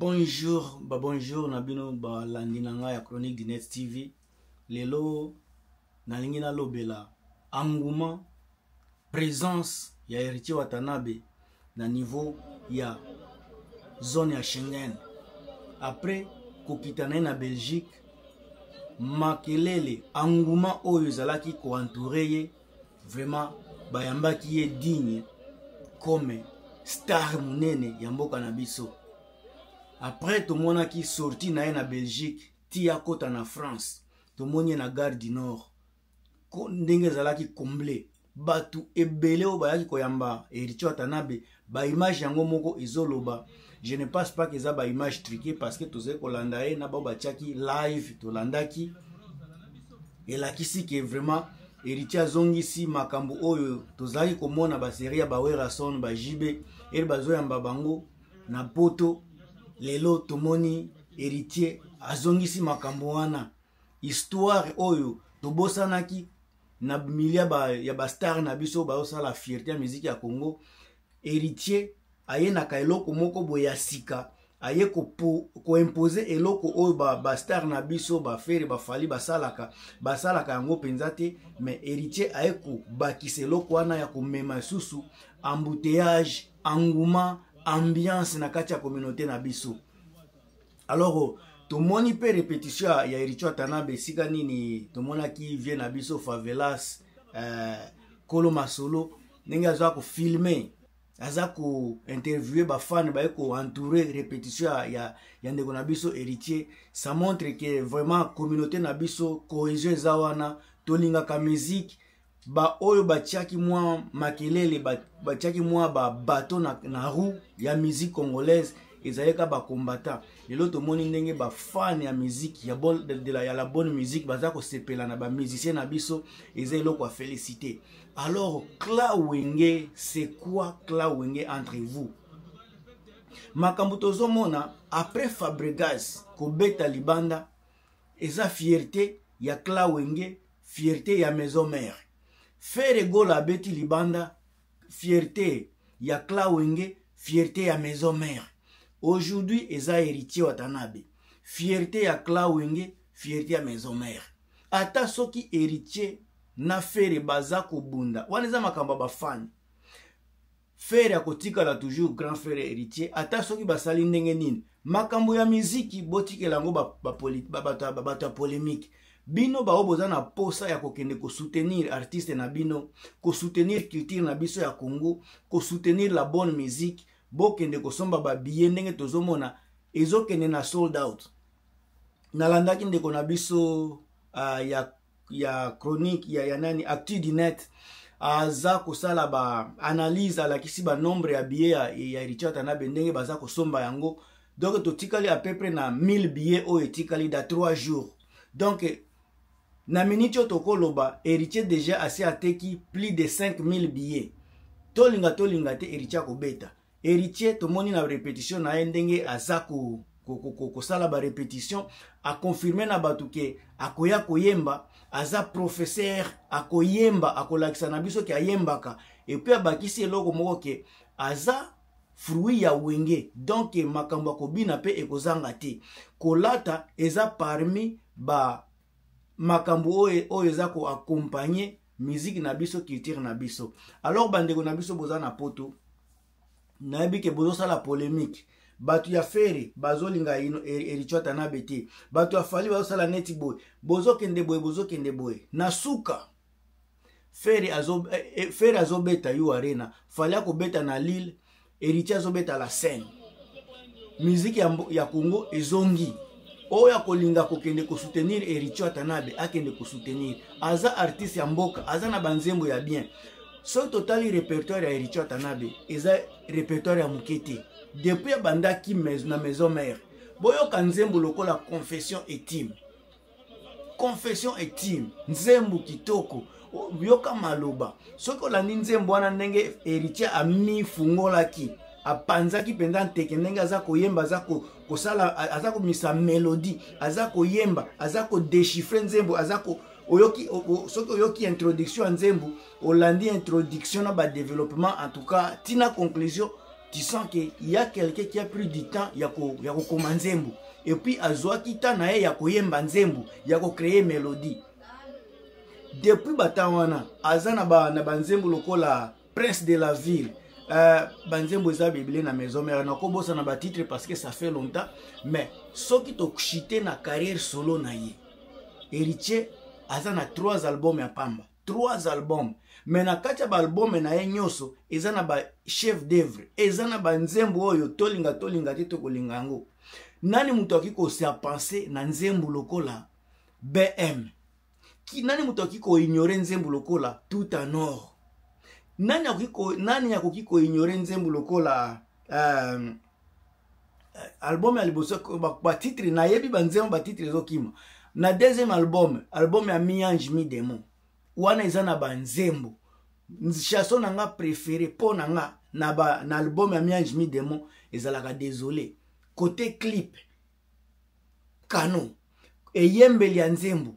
bonjour babonjour na bino balandi na ngai ya chronique du net tv lelo nalingi nalobela engouement présence ya héritier watanabe na niveau ya zone ya schengen après kokita na ye na belgique makelele engouement oyo ezalaki koentoure ye vraiment bayambaki ye digne comme star monene ya mboka na biso après tomonaki sorti na ye na belgique ti akota na france tomoni ye na gare du nord ndenge ezalaki comble bato ebele oyo bayaki koyamba eritio atanabe ba image yango moko ezoloba je ne pense pas que eza ba image triqué parce que tozali kolanda ye na bao batiaki live tolandaki elakisi ke vraiment héritier azongisi makambo oyo tozalaki komona baserie ya bawerason bajb ere bazoyamba bango na poto lelo tomoni héritier azongisi makambo wana histoire oyo tobosanaki na milia ba, ya bastar na biso bazosala fierté ya miziki ya congo héritier aye na ka eloko moko boye ya sika aye koimpose ko eloko oyo bastar ba na biso bafere bafali basalaka basalaka yango mpenza te mais héritier aye kobakisa eloko wana ya komema lisusu embouteillage engouement ambiance na kati ya communauté na biso alors oh, tomoni mpe repetition ya ericho atanabe esika nini tomonaki vie na biso favelas eh, kolo masolo ndenge aza kofilme aza kointerviewe bafane baye koentoure repetition ya, ya, ya ndeko na biso héritier ça montre ke vraiment communauté na biso cohésion eza wana tolingaka musique baoyo batiaki mwa makelele batiaki mwa babato na, na roue ya musique congolaise ezali kaka bakombata lelo tomoni ndenge bafane ya musique ya, bon, de, de la, ya la bonne musique baza kosepela na bamusicien na biso eza eloko ya félicité alors cla wenge c'est quoi cla wenge entre vous makambo tozomona après fabregas kobeta libanda eza fierté ya cla wenge fierte ya maison mère fere gola abeti libanda fierte ya clawenge fierte ya maison mère aujourd'hui eza héritier watanabe fierte ya clawenge fierte ya maison mère ata soki héritier na fere baza kobunda wana eza makambo ya bafani Ferre akotikala toujours grand frère héritier ata soki basali ndenge nini. Makambo ya miziki botikela yango bato ya polemique. Bino baoyo boza na posa ya kokende kosoutenir artiste na bino, kosoutenir culture na biso ya Congo, kosoutenir la bonne musique, bokende kosomba babiye ndenge tozomona ezokende na sold out. Nalandaki ndeko na biso uh, ya ya chronique ya, ya nani actu du net aza kosala ba analyse alakisi ba nombre ya billet ya, ya richard tanabe ndenge baza kosomba yango donc totikali à peu près na 1000 billet oyo etikali da 3 jours donc na minute oyo tokoloba héritier déjà asi ateki plus de 5000 billet tolinga tolinga te héritier akobeta Héritier tomoni na repetition na ye ndenge aza ko kosala ba repetition akonfirme na bato ke akoya koyemba aza professeur akoyemba akolakisa na biso ke ayembaka epuis abakisi eloko moko ke aza fruit ya wenge donc makambo ya kobina mpe ekozanga te kolata eza parmi ba makambo oyo oyo eza ko accompagner musique na biso culture na biso alors bandeko na biso boza na poto nayebi ke bozosala polemique bato ya fere bazolinga erichwata na be te bato ya fali bazosala neti boye bozokende boye bozokende boye na suka ferre azo eh, eh, ferre azobeta yo arena fale akobeta na lille héritier azobeta la scène miziki ya, ya congo ezongi oyo akolinga kokende kosoutenir héritier atanabe akende kosoutenir aza artiste ya mboka aza na banzembo ya bien soki totali répertoire ya héritier atanabe eza répertoire ya moke te depuis abandaki na maison mère boyoka nzembo lokola confession etime confession etime nzembo kitoko yoka maloba soki olandi nzembo wana ndenge héritier amifungolaki apanzaki mpenza nteke ndenge aza koyemba aza kosala aza komisa melodie aza koyemba aza kodechiffre nzembo aza ko oyoki soki oyoki introduction ya nzembo olandi introduction na badeveloppement en tout cas ntina conclusion tu sens que il y a quelqu'un qui a pris du temps ya ko ya kokoma nzembo et puis azwaki temps na ye ya koyemba nzembo ya kocreye melodie depuis batemp wana aza na ba, na banzembo lokola prince de la ville Uh, banzembo eza bebele na maison mère nakobosana batitre parce que ça fait longtemps mais soki tokushite na carrière solo na ye héritier aza na trois album ya pamba trois album me na kati ya baalbume na ye nyonso eza na bachef d'œuvre eza na banzembo oyo tolinga tolinga te tokolinga yango nani moto akoki koserpense na nzembo lokola bm ki nani moto akoki koignore nzembo lokola tout en or nani akoki ko, nani akoki koignore nzembo lokola euh, eh, album ya liboso batitre nayebi banzembo batitre ezokima na deuxième album album ya miange mi demon wana eza na banzembo chanson na nga préféré mpo na nga na, ba, na album ya miange mi demon ezalaka désolé côté clip kano eyembeli ya nzembo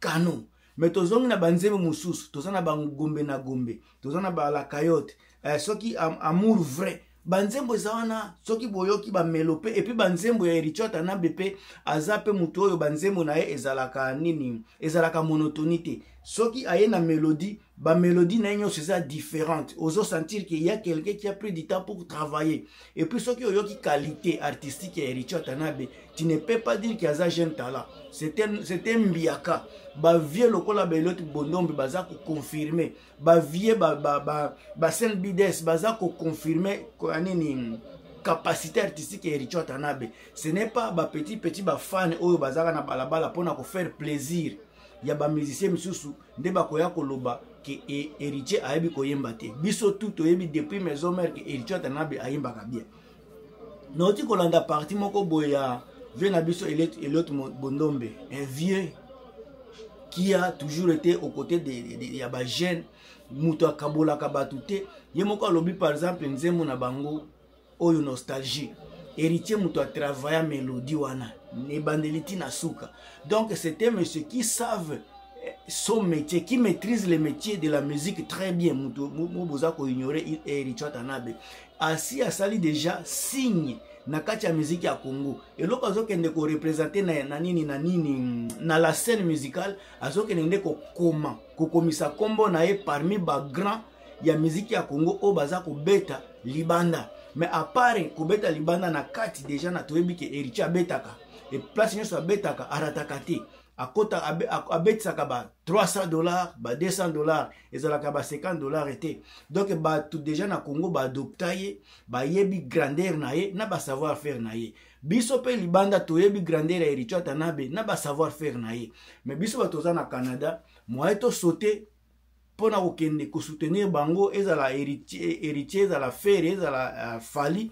kano me tozongi na banzembo mosusu toza na bangombe na gombe toza na balakayote eh, soki am, amour vrai banzembo eza wana soki boyoki bamelo mpe epuis banzembo ya eritiot anabe mpe aza mpe moto oyo banzembo na ye ezalaka nini ezalaka monotoni te soki aye na melodie ba melodie na ye nyonso eza différente ozo sentir que ya quelqu'un qui a pris du temps pour travailler et puis soki oyoki qualité artistique ya Ericho Atanabe tu ne peux pas dire que aza jeune talent c'était mbiaka ba vieux lokola ba Elliot Bondombe baza ko confirmer ba vieux ba ba ba, ba Saint Bides baza ko confirmer kwa nini capacité artistique ya Ericho Atanabe ce n'est pas ba petit petit ba fan oyo bazaka na balabala pona ko faire plaisir ya ba musicien misusu nde bakoya koloba ke e, héritier ayebi koyemba te biso tout toyebi depuis maison mère ke héritier atanabe ayembaka bien nauti kolanda parti moko boye ya vieux na biso eliote bondombe un vieux qui a toujours été aux côtés de, de, de, ya bajeune moto akabolaka bato te ye moko alobi par exemple nzembo na bango oyo nostalgie héritier moto atravailla mélodie wana ebandeli ti na suka donc c'était monsieur qui save eh, son métier qui maîtrise le métier de la musique très bien moto boza koignore héritier atanabe asi asali déjà signe na kati ya miziki ya congo eloko azokende korepresente na, na nini na nini na la scène musicale azokende nde kokoma kokomisa nkombo na ye parmi bagrand ya miziki ya congo oyo baza kobeta libanda mais apare kobeta libanda na kati deja na toyebi ke héritier abetaka e place nyonso abetaka arataka te akota abetisaka ba 300 dollars ba 200 dollars ezalaka ba 50 dollars ete donc bato deja na congo baadopta ye bayebi grandeur na ye na basavoir faire na ye biso mpe libanda toyebi grandeur ya héritier atanabe na basavoir faire na ye mais biso bato toza na canada moye tosote mpo na kokende kosoutenir bango ezala héritier ezala fere ezala uh, fali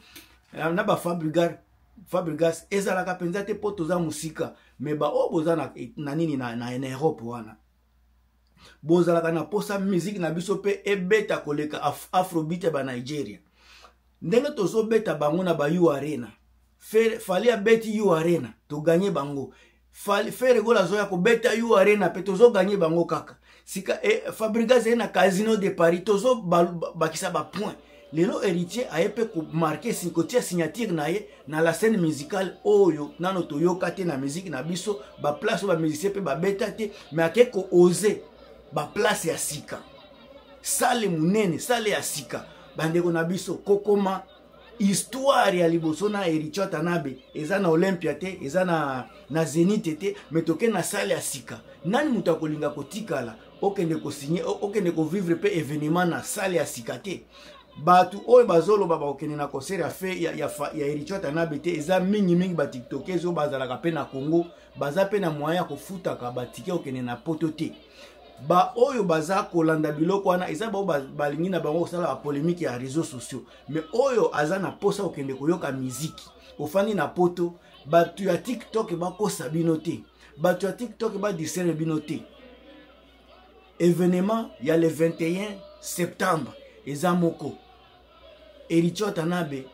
euh, na bafabrigar fabrigas ezalaka mpenza te mpo toza mosika me baoyo boza na, na nini na, na, na europe wana bozalaka na mposa miziki na biso mpe ebeta koleka af, afrobit ya banigeria ndenge tozobeta bango na ba u arena fali abeti u arena toganye bango Ferre Gola azoya kobeta yo arena pe tozo gagner bango kaka sika eh, Fabregas est na Casino de Paris tozo bakisa ba points lelo héritier aye mpe komarke kotia signature na ye na la scène musicale oyo nano toyoka te na miziki na biso baplace oyo bamusicien mpe babeta te me ake koose baplace ya sika sale monene sale ya sika bandeko na biso kokoma histoire ya liboso na heritie atanabe eza na olympia te eza na, na zenite te me toke na sale ya sika nani moto akolinga kotikala okende kosigne okende kovivre mpe evenement na sale ya sika te bato oyo bazoloba bakokende na concert ya fe ya, ya, ya heritie atanabe te eza mingimingi batiktokes oyo bazalaka mpe na congo baza mpe na moyen ya kofutaka batike kokende na poto te baoyo baza kolanda biloko wana eza bao balingi na bango kosala bapolemike ya réseau sociaux mais oyo aza na mposa kokende koyoka miziki ofandi na poto bato ya tiktok bakosa bino te bato ya tiktok badisere bino te evenement ya le 21 septembre eza moko ericho atanabe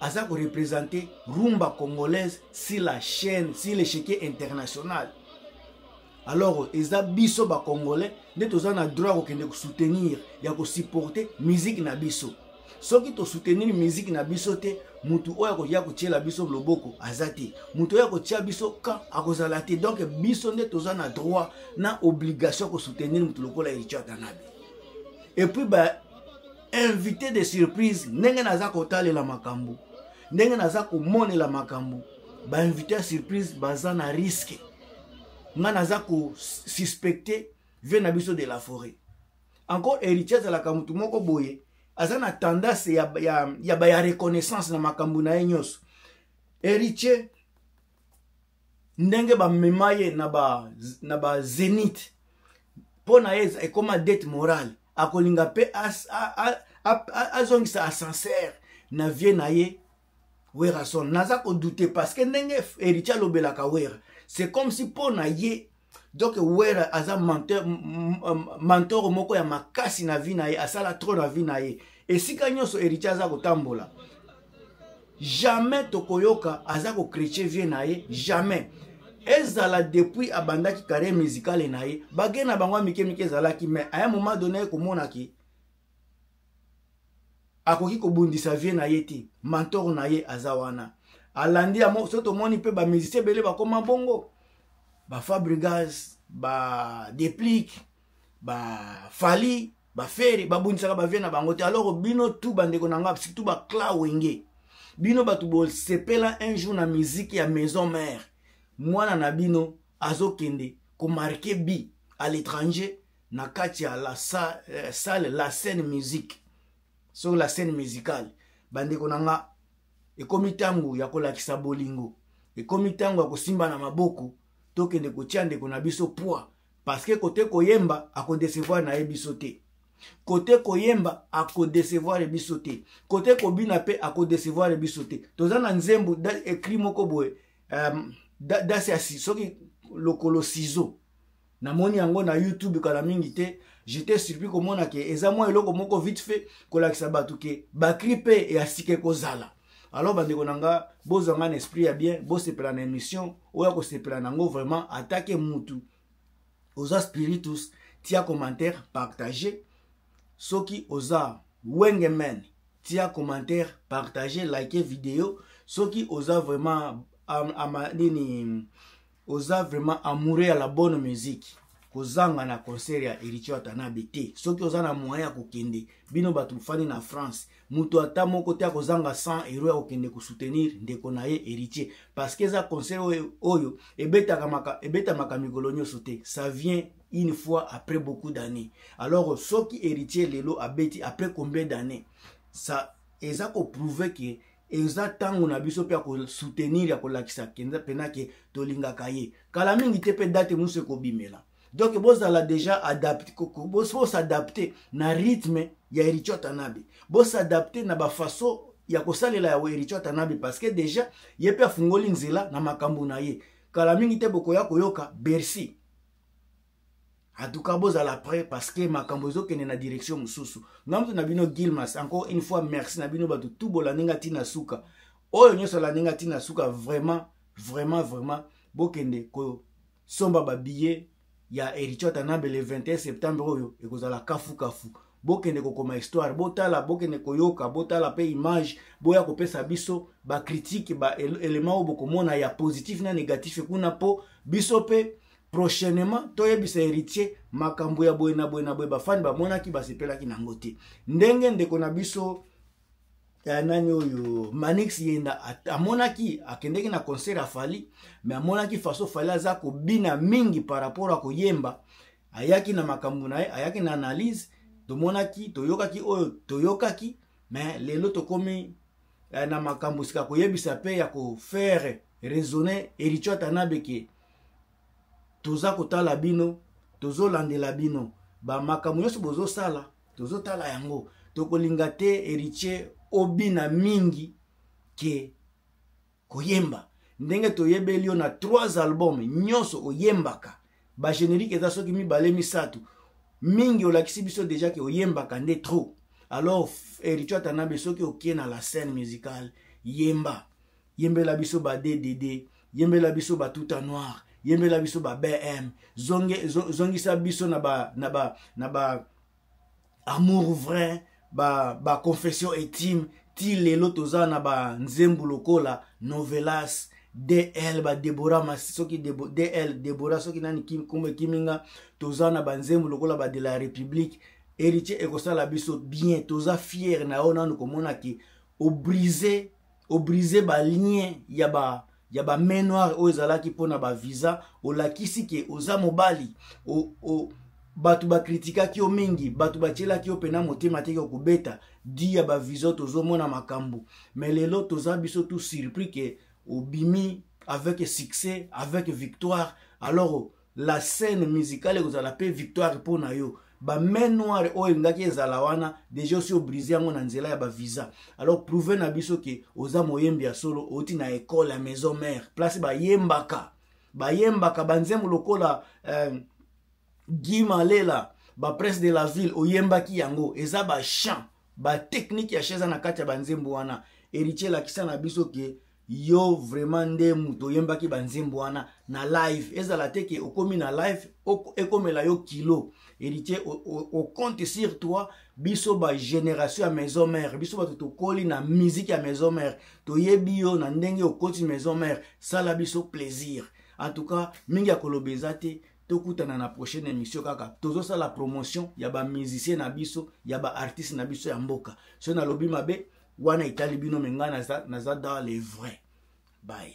aza korepresente rumba congolaise si la chaîne si l'échiquier international alors eza biso ba congolais nde toza na droit kokende kosoutenir ya kosupporte musique na biso soki tosoutenir musique na biso te motu oyo akoya kotyela biso loboko aza te motu oyo akotya biso camp akozala te donk biso nde toza na droit na obligation ya kosoutenir motu lokola ericho atanabe epuis ba invité de surprise ndenge naza kotalela makambo ndenge naza komonela makambo bainvité ya surprise baza na riske nga naza ko suspecte vie na biso de la forêt encore héritier azalaka motu moko boye aza na tendance ya, ya, ya, ya, ya reconnaissance na makambo na ye nyonso héritier ndenge bamema ye na ba, na ba zenith mpo na ye ekoma date morale akolinga mpe azongisa ascenseur na vie na ye werrason naza kodute parce que ndenge heritier alobelaka wera c'est comme si mpo na ye donc wera aza menteur, mentor moko ya makasi na vie na ye asala trop na vie na ye esika nyonso héritier aza kotambola jamais tokoyoka aza kokritie vie na ye jamais ezala depuis abandaki carrière musicale na ye bage na bango ya mike mike ezalaki mais aya moment donné ye komonaki akoki kobundisa vie na ye te mentor na ye aza wana alandi yango so tomoni mpe bamusicien ebele bakoma bongo bafabrigas badeplic bafali bafere babundisaka bavie na bango te alors bino tu bandeko na ngai surtout bacla wenge bino bato bosepela un jour na miziki ya maison mare mwana na bino azokende komarke bi à l'étranger na kati ya la euh, salle la scène musique soki la scène musicale bandeko na nga ekomi ntango ya kolakisa bolingo ekomi ntango ya kosimba na maboko tokende kotia ndeko na biso poids parceke kote koyemba akodecevoir na ye biso te kote koyemba akodecevoir biso te kote kobina mpe akodecevoir biso te toza na nzembo ekri moko boye um, da, dasi asi soki lokolo sizo namoni yango na youtube kala mingi te j'étais surpris komona ke eza mwa eloko moko vite fait kolakisa bato ke bakri mpe ya sika ekozala alors bandeko na nga bozwa nga na esprit ya bien bosepela na émission oyo akosepela na yango vraiment atake mutu oza spiritus tia commentaire partage soki oza wengeman tia commentaire partage like video soki oza vraiment am, ama, nini oza vraiment amoureux ya la bonne musique kozanga na concert ya héritier watanabe te soki oza na moyen ya kokende bino bato bofandi na france moto ata moko te akozanga 100 euro ya kokende kosoutenir ndeko na ye héritier parce que eza conseil oyo, oyo ebetamaka ebeta mikolo nyonso te ça vient une fois après beaucoup d'années alors soki héritier lelo abeti après combien d'années ça eza koprouve ke eza ntango na biso mpe ya kosoutenir ya kolakisa mpenza ke tolingaka ye kala mingi te mpe date mosusu ekobimela donc bozala déjà adapte bosadapte na rythme ya heritie watanabe bosadapte na bafaçon ya kosalela ya heritie watanabe parce que déjà ye mpe afungoli nzela na makambo na ye kala mingi te bokoya koyoka bercy atuka bozala prêt parce que makambo ezokende na direction mosusu nga moto na bino gilmas encore une fois merci na bino bato tu bolandi nga ntina suka oyo nyonso alandi nga ntina suka vraiment vraiment vraiment bokende ko somba ba billet ya Heritier Watanabe le 21 septembre oyo ekozala kafu kafu bokende kokoma histoire botala bokende koyoka botala mpe image boya kopesa biso bakritike baelema oyo bokomona ya positif na négatif kuna mpo biso mpe prochainement toyebisa héritier makambo ya boye na boye na boye bafani bamonaki basepelaki na yango te ndenge ndeko na biso ya nani oyo manix yenda amonaki akendeki na concert ya fali me amonaki faso fali aza kobina mingi par rapport ya koyemba ayaki na makambo na ye ayaki na analyse tomonaki toyokaki oyo toyokaki me lelo tokomi eh, na makambo sika koyebisa mpe ya kofere raisonne ericho atanabeke toza kotala bino tozolandela bino bamakambo nyonso bozosala tozotala yango tokolinga te héritier obina mingi ke koyemba ndenge toyebeli yo na trois album nyonso oyembaka bagénérique eza soki mibale misato mingi olakisi biso deja ke oyembaka nde trop alors héritier atanabe soki okie na la scène musicale yemba yembela biso ba ddd yembela biso ba tuta noir yembela biso ba bm zonge, zongisa biso na ba, na ba, na ba amour vrai ba, ba confession etime ti lelo toza na ba nzembu lokola novelas dl ba debora masi soki debo, dl debora soki nani kim, kumbe kiminga toza na banzembo lokola ba de la république héritier ekosala biso bien toza fiere na yo nanu komona ke obrise obrise balien ya ba ya ba main noire oyo ezalaki mpo na bavisa olakisi ke oza mobali o, o, bato bakritikaki yo mingi bato batyelaki yo mpena motema teke okobeta di ya bavisa tozomona makambo me lelo toza biso tu surpris ke obimi avec succès avec victoire alors la scène musicale ekozala mpe victoire mpo na yo bamain noire oyo elingaki ezala wana deja osi obrise yango na nzela ya bavisa alors prouve na biso ke oza moyembi ya solo outi na ekole ya maison mare place bayembaka bayembaka banzembo lokola eh, gi malela bapresse de la ville oyembaki yango eza bachant batechnike ya cheza na kati ya banzembo wana heritier lakisa na biso ke yo vraiment nde moto oyembaki banzembo wana na live ezala te ke okomi na live ekomela yo kilo héritier ocompte sur toi biso bagénération ya maison mare biso bato tokoli na miziki ya maison mare toyebi yo na ndenge okoti maison mare sala biso plaisir en tout cas mingi ya koloba eza te tokutana na prochaine émission kaka tozosala promotion ya bamusicien na biso ya baartiste na biso ya mboka soki nalobi mabe wana etali bino me ngai naza, naza dans le vrai baye